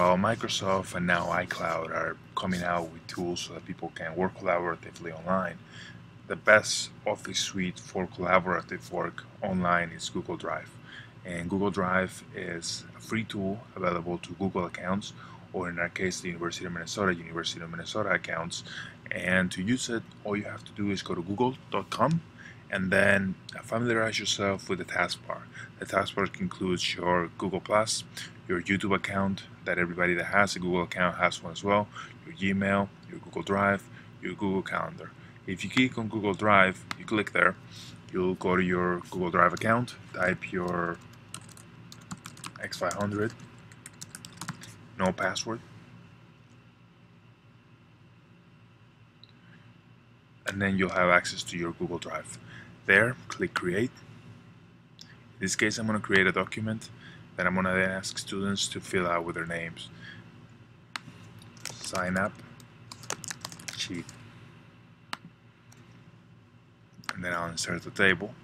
While Microsoft and now iCloud are coming out with tools so that people can work collaboratively online, the best office suite for collaborative work online is Google Drive. And Google Drive is a free tool available to Google accounts, or in our case, the University of Minnesota, University of Minnesota accounts. And to use it, all you have to do is go to google.com and then uh, familiarize yourself with the taskbar. The taskbar includes your Google Plus, your YouTube account that everybody that has a Google account has one as well, your Gmail, your Google Drive, your Google Calendar. If you click on Google Drive, you click there, you'll go to your Google Drive account, type your X500, no password, and then you'll have access to your Google Drive. There, click Create. In this case, I'm going to create a document that I'm going to then ask students to fill out with their names. Sign up sheet. And then I'll insert the table.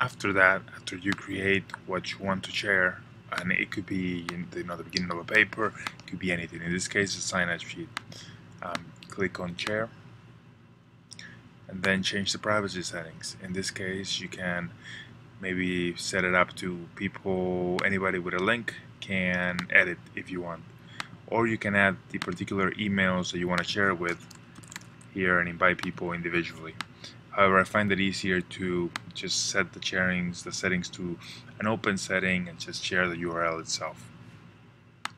After that, after you create what you want to share, and it could be in the, you know, the beginning of a paper, it could be anything. In this case, a sign-up sheet. Um, click on share, and then change the privacy settings. In this case, you can maybe set it up to people, anybody with a link can edit if you want. Or you can add the particular emails that you want to share with here and invite people individually. However, I find it easier to just set the sharings, the settings to an open setting and just share the URL itself.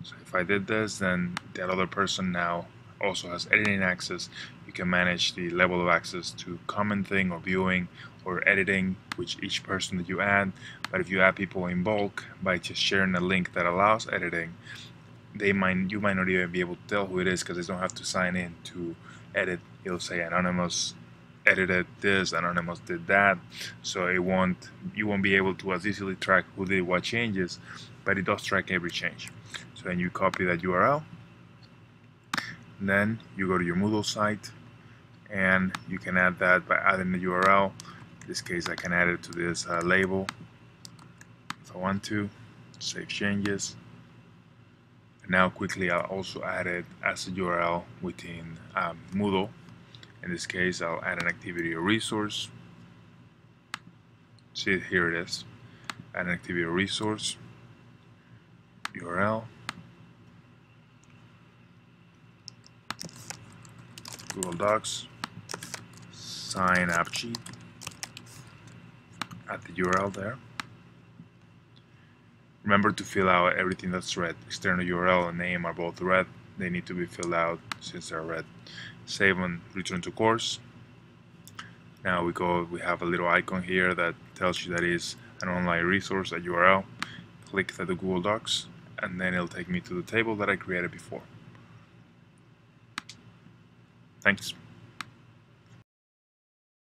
So if I did this, then that other person now also has editing access. You can manage the level of access to commenting or viewing or editing, which each person that you add. But if you add people in bulk by just sharing a link that allows editing, they might you might not even be able to tell who it is because they don't have to sign in to edit. It'll say anonymous edited this, Anonymous did that, so it won't you won't be able to as easily track who did what changes, but it does track every change. So then you copy that URL, then you go to your Moodle site, and you can add that by adding the URL. In this case, I can add it to this uh, label if I want to. Save changes. And now quickly, I'll also add it as a URL within um, Moodle in this case, I'll add an activity or resource. See, here it is. Add an activity or resource. URL. Google Docs. Sign up sheet. Add the URL there. Remember to fill out everything that's red. External URL and name are both red. They need to be filled out since they're red save and return to course. Now we go we have a little icon here that tells you that is an online resource a URL click the Google Docs and then it'll take me to the table that I created before. Thanks